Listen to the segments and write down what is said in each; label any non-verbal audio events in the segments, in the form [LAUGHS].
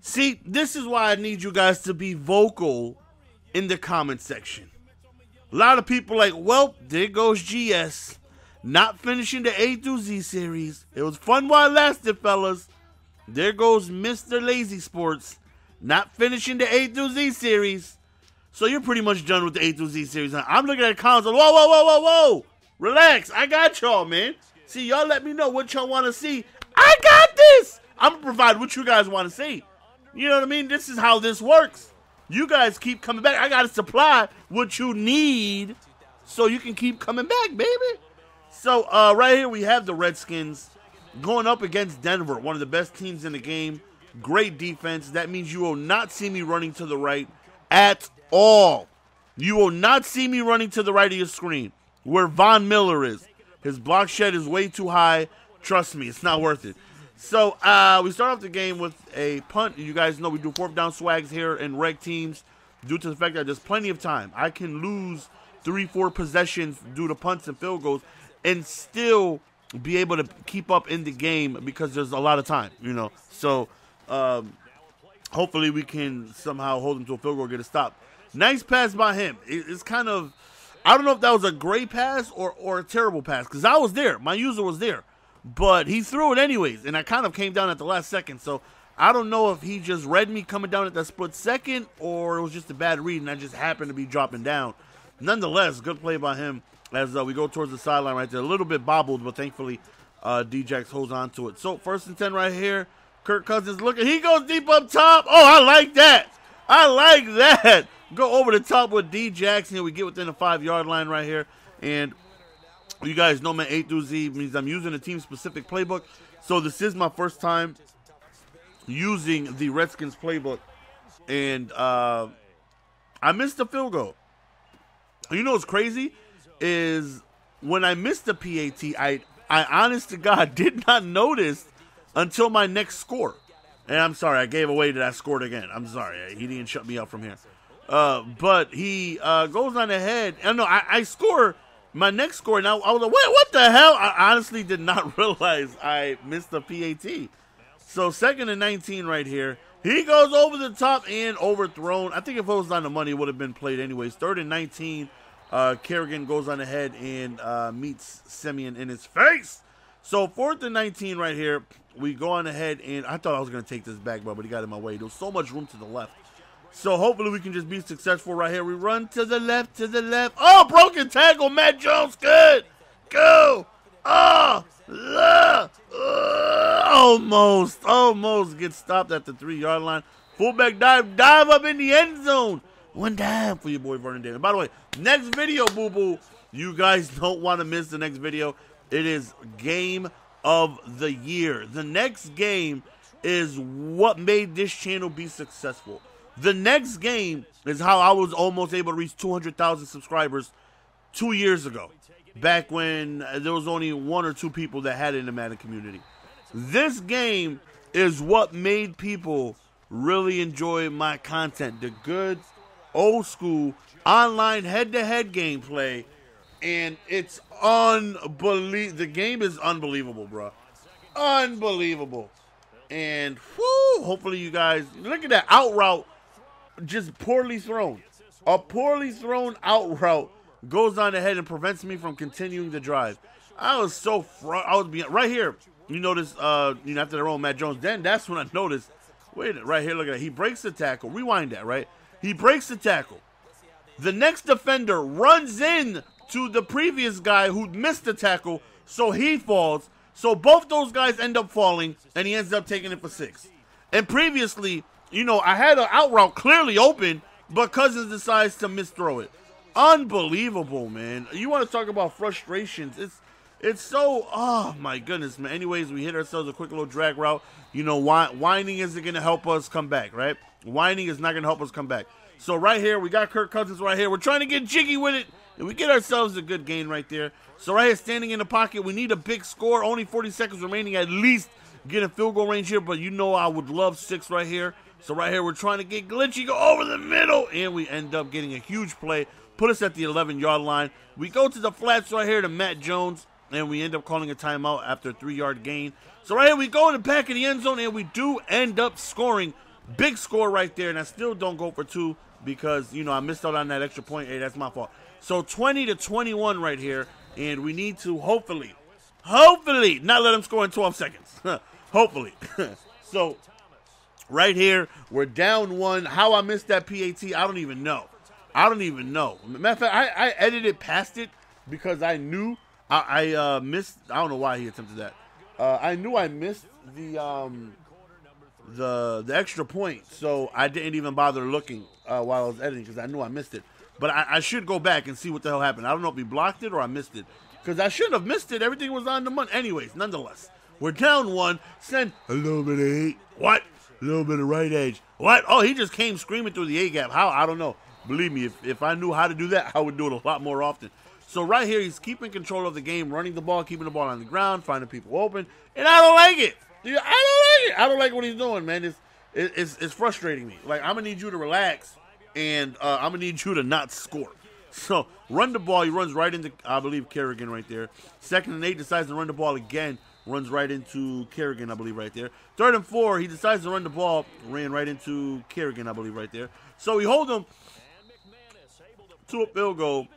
See, this is why I need you guys to be vocal in the comment section. A lot of people like, well, there goes GS. Not finishing the A through Z series. It was fun while it lasted, fellas. There goes Mr. Lazy Sports. Not finishing the A through Z series. So you're pretty much done with the A through Z series. I'm looking at comments like, whoa, whoa, whoa, whoa, whoa. Relax. I got y'all, man. See, y'all let me know what y'all want to see. I got this. I'm going to provide what you guys want to see. You know what I mean? This is how this works. You guys keep coming back. I got to supply what you need so you can keep coming back, baby. So, uh, right here we have the Redskins going up against Denver, one of the best teams in the game. Great defense. That means you will not see me running to the right at all. You will not see me running to the right of your screen where Von Miller is. His block shed is way too high. Trust me, it's not worth it. So uh, we start off the game with a punt. You guys know we do fourth down swags here in reg teams due to the fact that there's plenty of time. I can lose three, four possessions due to punts and field goals and still be able to keep up in the game because there's a lot of time, you know. So um, hopefully we can somehow hold him to a field goal, get a stop. Nice pass by him. it's kind of I don't know if that was a great pass or, or a terrible pass because I was there. My user was there. But he threw it anyways, and I kind of came down at the last second. So I don't know if he just read me coming down at that split second or it was just a bad read and I just happened to be dropping down. Nonetheless, good play by him as uh, we go towards the sideline right there. A little bit bobbled, but thankfully uh, Djax holds on to it. So first and 10 right here. Kirk Cousins looking. He goes deep up top. Oh, I like that. I like [LAUGHS] that. Go over the top with D Jackson. We get within the five yard line right here. And you guys know, my A through Z means I'm using a team specific playbook. So this is my first time using the Redskins playbook. And uh, I missed the field goal. You know what's crazy? Is when I missed the PAT, I, I honest to God [LAUGHS] did not notice until my next score. And I'm sorry, I gave away that I scored again. I'm sorry. He didn't shut me up from here. Uh, but he uh, goes on ahead. And no, I, I score my next score, now I, was like, what, what the hell? I honestly did not [LAUGHS] realize I missed the PAT. So second and 19 right here. He goes over the top and overthrown. I think if it was on the money, it would have been played anyways. Third and 19. Uh, Kerrigan goes on ahead and uh, meets Siemian in his face. So fourth and 19 right here. We go on ahead, and I thought I was going to take this back, but he got in my way. There was so much room to the left. So hopefully we can just be successful right here. We run to the left, to the left. Oh, broken tackle. Matt Jones, good. Go. Oh, uh, almost, almost gets stopped at the three yard line. Fullback dive, dive up in the end zone. One down for your boy Vernon Davis. By the way, next video, boo boo. You guys [LAUGHS] don't want to miss the next video. It is game of the year. The next game is what made this channel be successful. The next game is how I was almost able to reach 200,000 subscribers two years ago, back when there was only one or two people that had it in the Madden community. This game is what made people really enjoy my content. The good, old school, online head to head gameplay. And it's unbelievable. The game is unbelievable, bro. Unbelievable. And whoo, hopefully you guys look at that out route just poorly thrown. A poorly thrown out route goes on ahead and prevents me from continuing the drive. I was so fr- I was being right here. You notice, uh, you know, after the roll, Matt Jones. Then that's when I noticed. Wait, right here, look at that. He breaks the tackle. Rewind that, right? He breaks the tackle. The next defender runs in to the previous guy who missed the tackle, so he falls. So both those guys end up falling, and he ends up taking it for six. And previously, you know, I had an out route clearly open, but Cousins decides to misthrow it. Unbelievable, man. You want to talk about frustrations? It's it's so oh my goodness, man. Anyways, we hit ourselves a quick little drag route. You know, why whining isn't gonna help us come back, right? Whining is not gonna help us come back. So right here, we got Kirk Cousins right here. We're trying to get jiggy with it, and we get ourselves a good gain right there. So right here, standing in the pocket, we need a big score. Only 40 seconds remaining, at least get a field goal range here. But you know, I would love six right here. So right here, we're trying to get glitchy, go over the middle, and we end up getting a huge play. Put us at the 11-yard line. We go to the flats right here to Matt Jones, and we end up calling a timeout after a three-yard gain. So right here, we go in the back of the end zone, and we do end up scoring Big score right there, and I still don't go for two because you know I missed out on that extra point. Hey, that's my fault. So 20 to 21 right here, and we need to hopefully, hopefully not let them score in 12 seconds. [LAUGHS] hopefully. [LAUGHS] so right here, we're down one. How I missed that PAT, I don't even know. I don't even know. Matter of fact, I, I edited past it because I knew I, I uh, missed. I don't know why he attempted that. Uh, I knew I missed the um, the the extra point, so I didn't even bother looking uh, while I was editing because I knew I missed it. But I, I, should go back and see what the hell happened. I don't know if he blocked it or I missed it because I shouldn't have missed it. Everything was on the money. Anyways, nonetheless, we're down one. Send a little bit of hate. What? A little bit of right edge. What? Oh, he just came screaming through the A gap. How? I don't know. Believe me, if, if I knew how to do that, [LAUGHS] I would do it a lot more often. So right here, he's keeping control of the game, running the ball, keeping the ball on the ground, finding people open, and I don't like it. I don't like it. I don't like what he's doing, man. It's it's, it's frustrating me. Like I'm gonna need you to relax, and uh, I'm gonna need you to not score. So run the ball. He runs right into I believe Kerrigan right there. Second and eight decides to run the ball again. Runs right into Kerrigan, I believe, right there. Third and four, he decides to run the ball. Ran right into Kerrigan, I believe, right there. So we hold him to a field goal,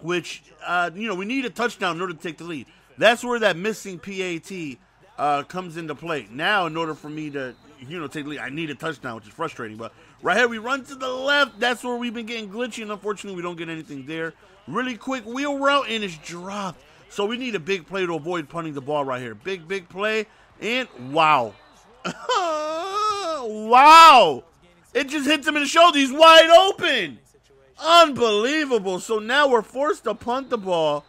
which uh, you know we need a touchdown in order to take the lead. That's where that missing PAT uh, comes into play. Now, in order for me to you know take the lead, I need a touchdown, which is frustrating. But right here, we run to the left. That's where we've been getting glitchy, and unfortunately, we don't get anything there. Really quick wheel route, and it's dropped. So we need a big play to avoid punting the ball right here. Big, big play, and wow. [LAUGHS] wow! It just hits him in the shoulder. He's wide open. Unbelievable. So now we're forced to punt the ball.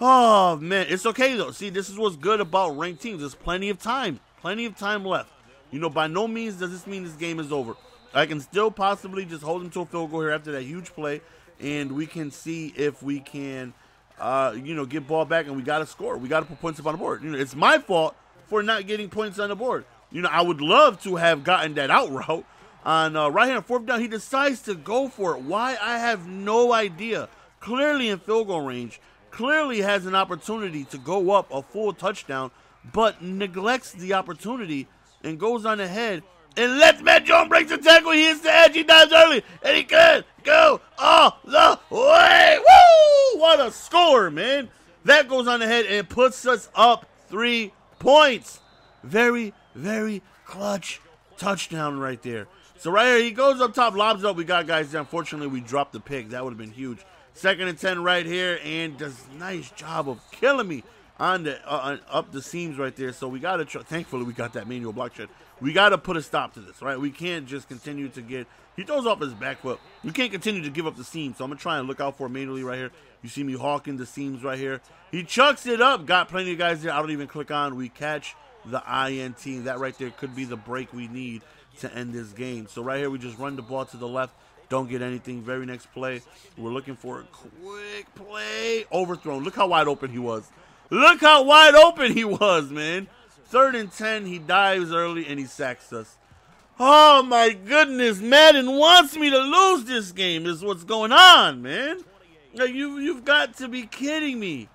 Oh, man. It's okay, though. See, this is what's good about ranked teams. There's plenty of time. Plenty of time left. You know, by no means does this mean this game is over. I can still possibly just hold him to a field goal here after that huge play, and we can see if we can, uh, you know, get ball back, and we got to score. We got to put points up on the board. You know, it's my fault for not getting points on the board. You know, I would love to have gotten that out [LAUGHS] route, on uh, right hand fourth down. He decides to go for it. Why? I have no idea. Clearly in field goal range, clearly has an opportunity to go up a full touchdown, but neglects the opportunity and goes on ahead and lets Matt Jones break the tackle. He hits the edge. He dives early, and he can go all the way. Woo! What a score, man! That goes on ahead and puts us up three points. Very, very clutch touchdown right there. So right here, he goes up top, lobs up. We got guys. Unfortunately, we dropped the pick. That would have been huge. Second and ten right here, and does nice job of killing me on the uh, up the seams right there. So we got to. Tr- thankfully, we got that manual block shot. We got to put a stop to this, right? We can't just continue to get. He throws off his back foot. We can't continue to give up the seams. So I'm gonna try and look out for manually right here. You see me hawking the seams right here. He chucks it up. Got plenty of guys there. I don't even click on. We catch the INT. That right there could be the break we need to end this game. So right here, we just run the ball to the left. Don't get anything. Very next play, we're looking for a quick play. Overthrown. Look how wide open he was. Look how wide open he was, man. Third and 10, he dives early and he sacks us. Oh my goodness, Madden wants me to lose this game. Is what's going on, man. You you've got to be kidding me.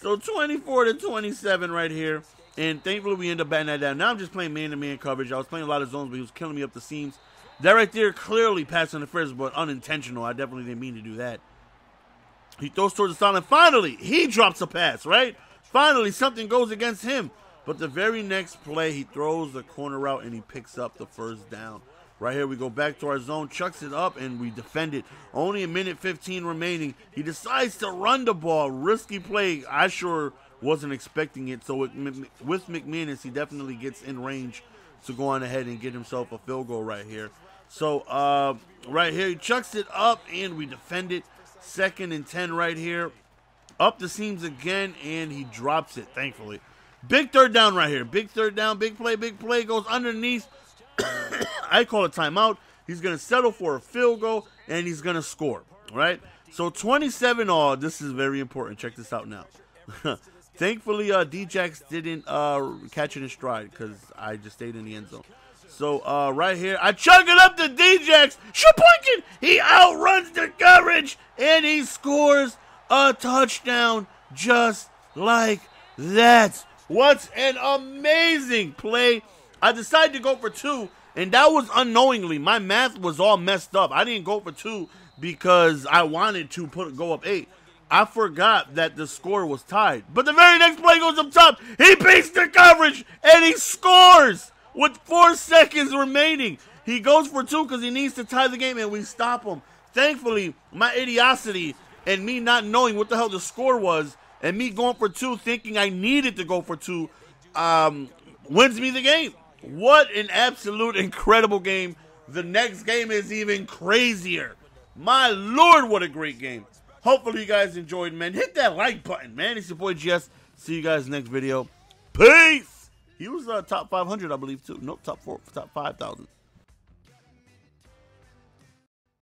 So 24 to 27 right here. And thankfully, we end up batting that down. Now I'm just playing man to man coverage. I was playing a lot of zones, but he was killing me up the seams. That right there, clearly passing the first, but unintentional. I definitely didn't mean to do that. He throws towards the sideline. Finally, he drops a pass, right? Finally, something goes against him. But the very next play, he throws the corner route and he picks up the first down. Right here, we go back to our zone, chucks it up, and we defend it. Only a minute 15 remaining. He decides to run the ball. Risky play. I sure wasn't expecting it. So with, McManus, he definitely gets in range to go on ahead and get himself a field goal right here. So uh, right here, he chucks it up and we defend it. Second and 10 right here. Up the seams again and he drops it, thankfully. Big third down right here. Big third down, big play, big play. Goes underneath. [COUGHS] I call a timeout. He's going to settle for a field goal and he's going to score, right? So 27 all. This is very important. Check this out now. [LAUGHS] Thankfully, uh, Djax didn't uh, catch it in stride because I just stayed in the end zone. So uh, right here, I chug it up to Djax. Shapoinkin! He outruns the coverage and he scores a touchdown just like that. What's an amazing play. I decided to go for two, and that was unknowingly. My math was all messed up. I didn't go for two because I wanted to put go up eight. I forgot that the score was tied. But the very next play goes up top. He beats the coverage and he scores with four seconds remaining. He goes for two because he needs to tie the game and we stop him. Thankfully, my idiocy and me not knowing what the hell the score was and me going for two thinking I needed to go for two um, wins me the game. What an absolute [LAUGHS] incredible game. The next game is even crazier. My lord, what a great game. Hopefully you guys enjoyed, man. Hit that like button, man. It's your boy GS. See you guys next video. Peace. He was uh, top 500, I believe, too. Nope, top four, top 5,000.